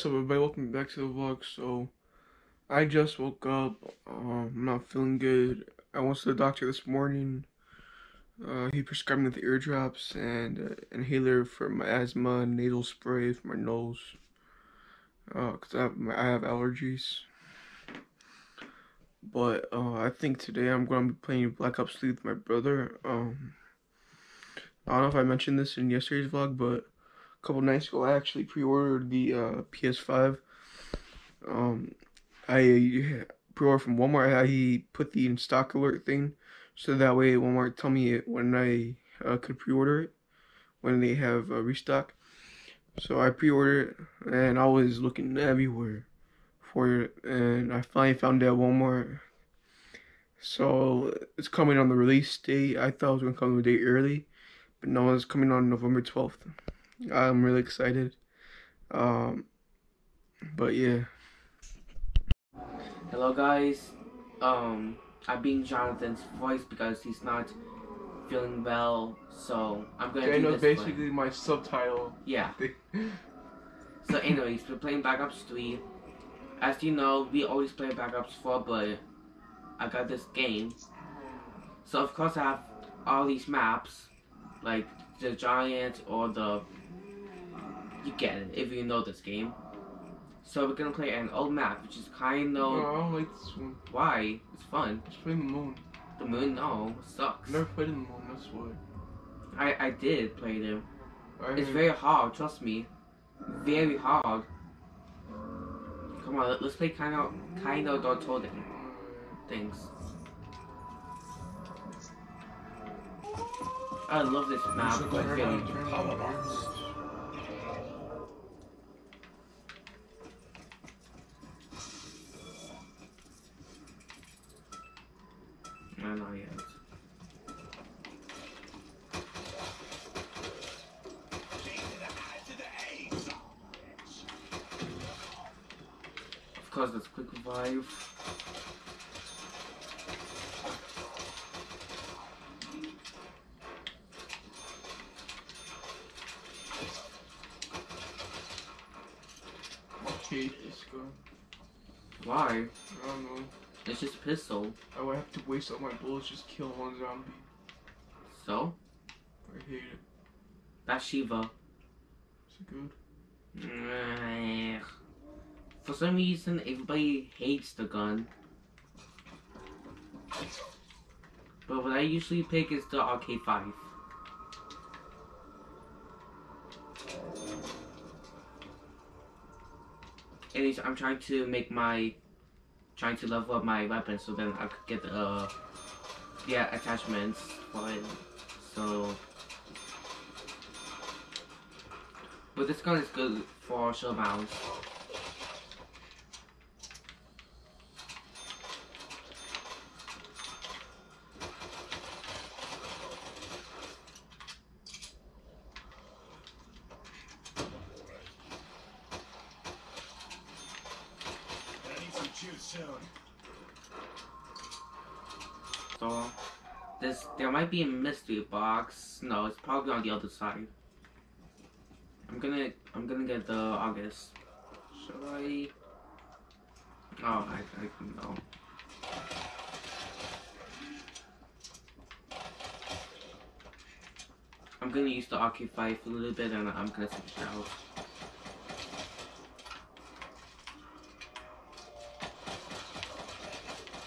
What's up everybody, welcome back to the vlog. So, I just woke up, um, I'm not feeling good. I went to the doctor this morning. Uh, he prescribed me with eardrops and uh, inhaler for my asthma, nasal spray for my nose. Uh, cause I have, I have allergies. But, uh, I think today I'm gonna be playing Black Ops 3 with my brother. Um, I don't know if I mentioned this in yesterday's vlog, but couple nights ago, I actually pre-ordered the uh, PS5. Um, I pre-ordered from Walmart. I put the in stock alert thing, so that way Walmart tell me when I uh, could pre-order it when they have uh, restock. So I pre-ordered it, and I was looking everywhere for it, and I finally found it at Walmart. So it's coming on the release date. I thought it was gonna come a day early, but no, it's coming on November twelfth. I'm really excited. Um, but yeah. Hello guys. Um, I'm being Jonathan's voice because he's not feeling well, so I'm gonna do Daniel's this. basically one. my subtitle. Yeah. So anyways, we're playing Black Ops 3. As you know, we always play Black Ops 4, but I got this game. So of course I have all these maps, like the Giant or the... You get it, if you know this game. So we're gonna play an old map, which is kind of. No, of... I don't like this one. Why? It's fun. Just play the moon. The moon, no, sucks. I've never played in the moon, that's why. I, I did play them. I It's very hard, trust me. Very hard. Come on, let's play kind of Kino der Toten things. I love this map. Should but learn really- how to turn it on. No, not yet. Of course, that's quick revive. hate this gun. Why? I don't know. It's just pistol. I would have to waste all my bullets just kill one zombie. So I hate it. that's Sheiva. Is it good? For some reason, everybody hates the gun. But what I usually pick is the RK5. Anyways, I'm trying to make my, trying to level up my weapon so then I could get the, uh, yeah, attachments it. So, but this gun is good for showdowns. I This there might be a mystery box. No, it's probably on the other side. I'm gonna I'm gonna get the Argus. Should I? Oh, I I no. I'm gonna use the RK5 for a little bit and I'm gonna switch it out.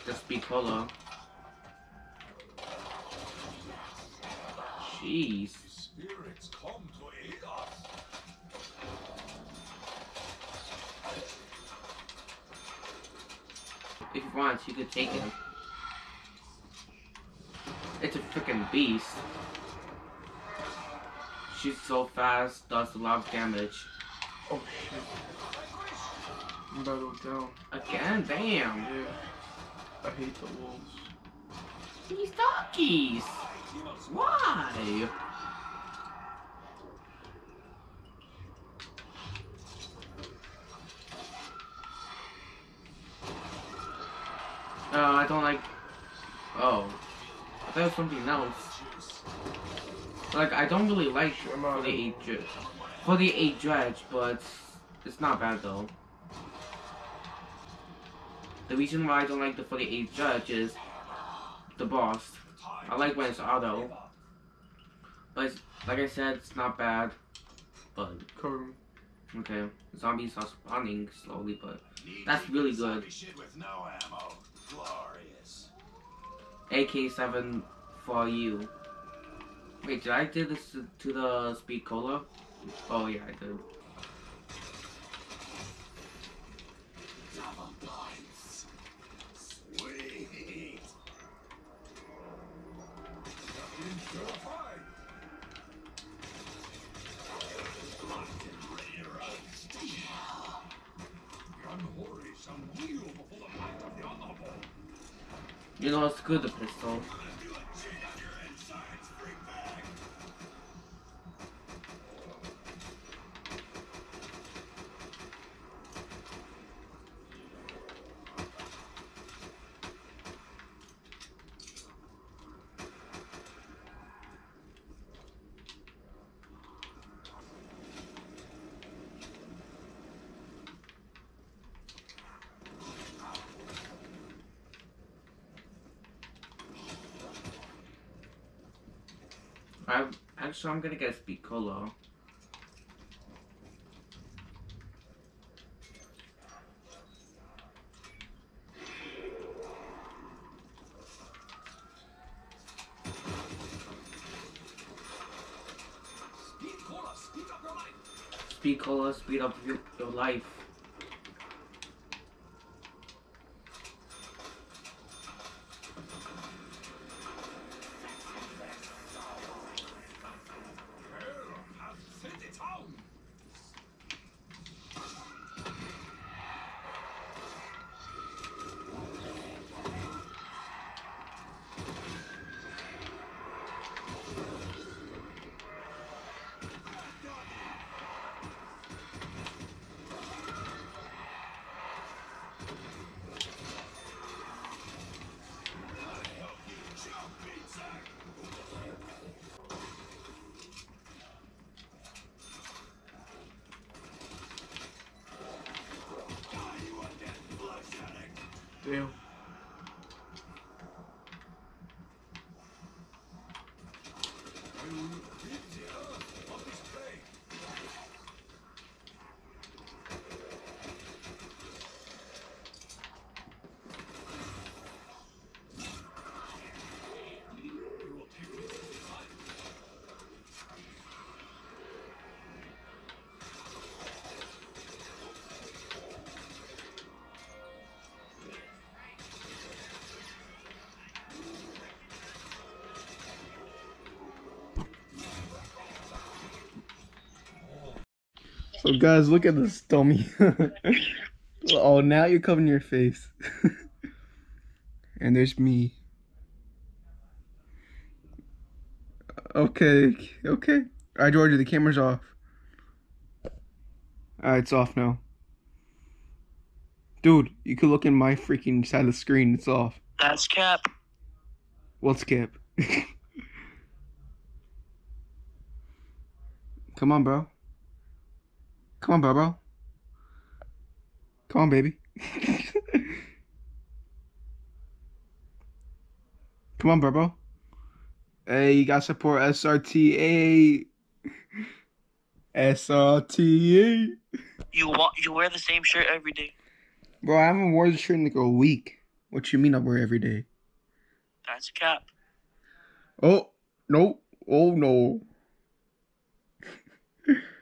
Just be color. Jeez. Spirits come to aid us. If you want, you could take it. It's a freaking beast. She's so fast, does a lot of damage. Oh shit. I'm about to go down. Again, damn. Yeah. I hate the wolves. These doggies. Why? Uh, I don't like. Oh, I was something else. Like I don't really like I'm out. 48 Dredge. 48 Dredge, but It's not bad though. The reason why I don't like the 48 Judge is the boss. I like when it's auto. But it's, like I said, it's not bad. But, okay. Zombies are spawning slowly, but That's really good. zombie Shit with no AK-7 for you. Wait, did I do this to, to the Speed Cola? Oh yeah, I did. You know it's good, the pistol. Do a cheat on your insides, freak bag. I actually I'm gonna get a Speed Cola. Speed cola, speed up. Speed Cola, speed up your, your life. Damn. So guys, look at this dummy. oh, now you're covering your face. and there's me. Okay, okay. Alright, Georgia, the camera's off. Alright, it's off now. Dude, you could look in my freaking side of the screen. It's off. That's cap. What's Cap? Come on, bro. Come on, bro. Come on, baby. Come on, bro. Hey, you got support SRTA. SRTA. You want you wear the same shirt every day. Bro, I haven't worn the shirt in like a week. What you mean I wear every day? That's a cap. Oh, no. Oh, no.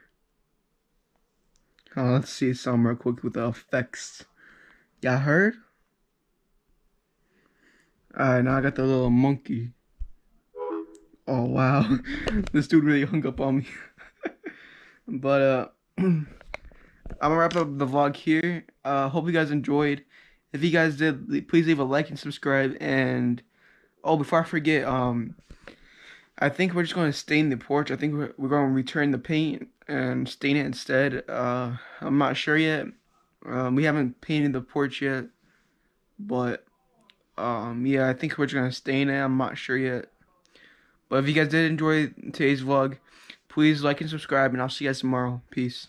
let's see some real quick with the effects. Y'all heard? Alright, now I got the little monkey. Oh, wow. this dude really hung up on me. but, uh, I'm gonna wrap up the vlog here. Uh, hope you guys enjoyed. If you guys did, please leave a like and subscribe. And, oh, before I forget, um, I think we're just to stain the porch. I think we're, we're to return the paint and stain it instead. Uh, I'm not sure yet. Um, we haven't painted the porch yet, but um, yeah, I think we're just to stain it. I'm not sure yet. But if you guys did enjoy today's vlog, please like and subscribe, and I'll see you guys tomorrow. Peace.